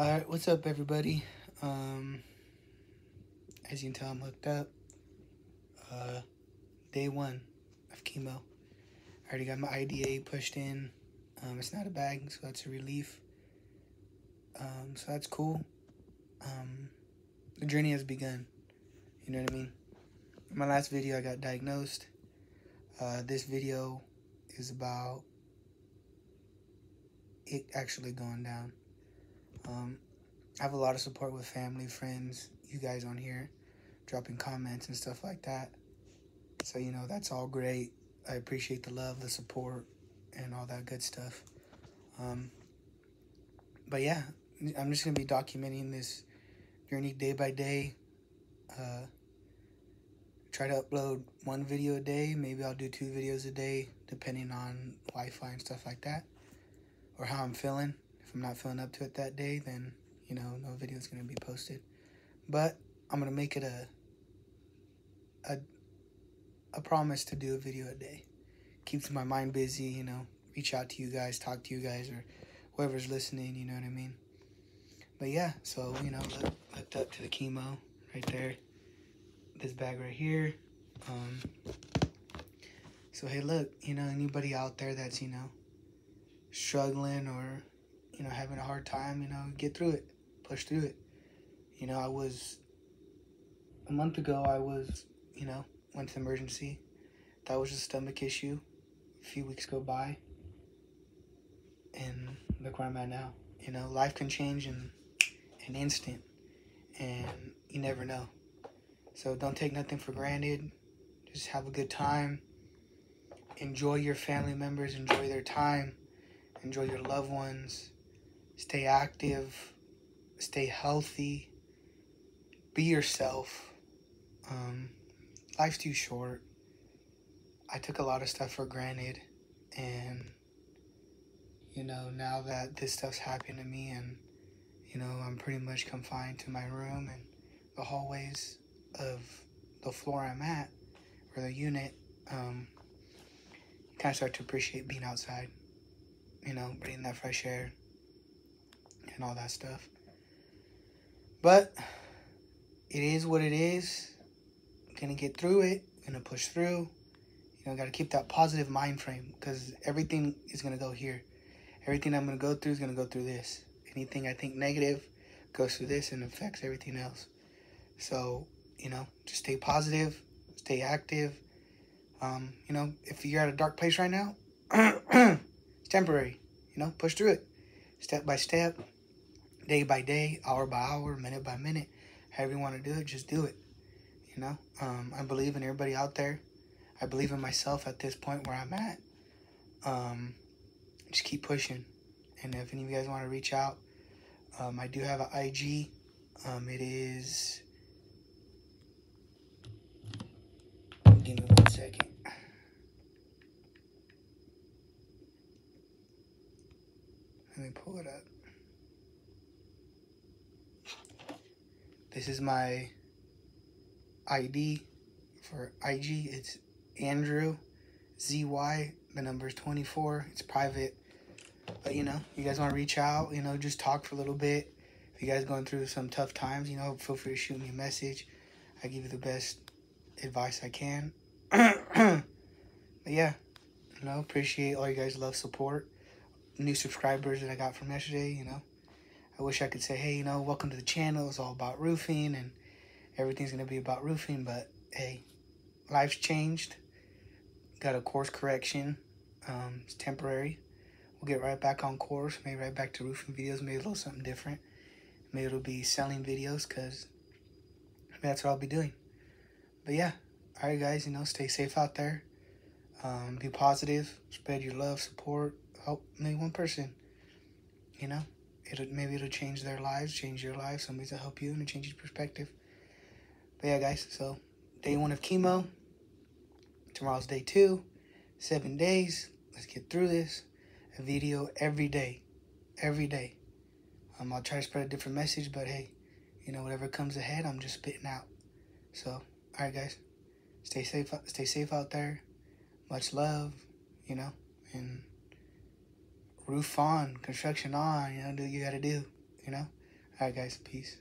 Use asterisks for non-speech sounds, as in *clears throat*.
Alright, what's up everybody? Um, as you can tell, I'm hooked up. Uh, day one of chemo. I already got my IDA pushed in. Um, it's not a bag, so that's a relief. Um, so that's cool. Um, the journey has begun. You know what I mean? In my last video, I got diagnosed. Uh, this video is about it actually going down. Um, I have a lot of support with family, friends, you guys on here, dropping comments and stuff like that. So, you know, that's all great. I appreciate the love, the support, and all that good stuff. Um, but yeah, I'm just going to be documenting this journey day by day. Uh, try to upload one video a day. Maybe I'll do two videos a day, depending on Wi Fi and stuff like that, or how I'm feeling. If I'm not feeling up to it that day, then, you know, no video is going to be posted. But I'm going to make it a, a, a promise to do a video a day. Keeps my mind busy, you know, reach out to you guys, talk to you guys, or whoever's listening, you know what I mean? But yeah, so, you know, look, looked up to the chemo right there. This bag right here. Um, so, hey, look, you know, anybody out there that's, you know, struggling or you know, having a hard time, you know, get through it, push through it. You know, I was, a month ago, I was, you know, went to emergency. That was a stomach issue. A few weeks go by. And look where I'm at now. You know, life can change in an instant. And you never know. So don't take nothing for granted. Just have a good time. Enjoy your family members. Enjoy their time. Enjoy your loved ones stay active, stay healthy, be yourself. Um, life's too short. I took a lot of stuff for granted, and you know, now that this stuff's happened to me, and you know, I'm pretty much confined to my room and the hallways of the floor I'm at, or the unit, um, kind of start to appreciate being outside, you know, breathing that fresh air and all that stuff. But it is what it is. Gonna get through it. Gonna push through. You know, gotta keep that positive mind frame because everything is gonna go here. Everything I'm gonna go through is gonna go through this. Anything I think negative goes through this and affects everything else. So, you know, just stay positive, stay active. Um, you know, if you're at a dark place right now, *clears throat* it's temporary. You know, push through it step by step day by day, hour by hour, minute by minute, however you want to do it, just do it. You know, um, I believe in everybody out there. I believe in myself at this point where I'm at. Um, just keep pushing. And if any of you guys want to reach out, um, I do have an IG. Um, it is. Let me pull it up. This is my ID for IG. It's Andrew ZY. The number is 24. It's private. But, you know, you guys want to reach out, you know, just talk for a little bit. If you guys going through some tough times, you know, feel free to shoot me a message. I give you the best advice I can. *clears throat* but, yeah, you know, appreciate all you guys' love, support. New subscribers that I got from yesterday, you know. I wish I could say, hey, you know, welcome to the channel. It's all about roofing and everything's going to be about roofing. But hey, life's changed. Got a course correction. Um, it's temporary. We'll get right back on course. Maybe right back to roofing videos. Maybe a little something different. Maybe it'll be selling videos because that's what I'll be doing. But yeah, all right, guys, you know, stay safe out there. Um, be positive. Spread your love, support. Help maybe one person. You know? it'll maybe it'll change their lives, change your life. Somebody's to help you and change your perspective. But yeah, guys. So day one of chemo. Tomorrow's day two. Seven days. Let's get through this. A video every day, every day. Um, I'll try to spread a different message, but hey, you know whatever comes ahead, I'm just spitting out. So, all right, guys. Stay safe. Stay safe out there. Much love. You know, and roof on, construction on, you know, do what you gotta do, you know? All right, guys. Peace.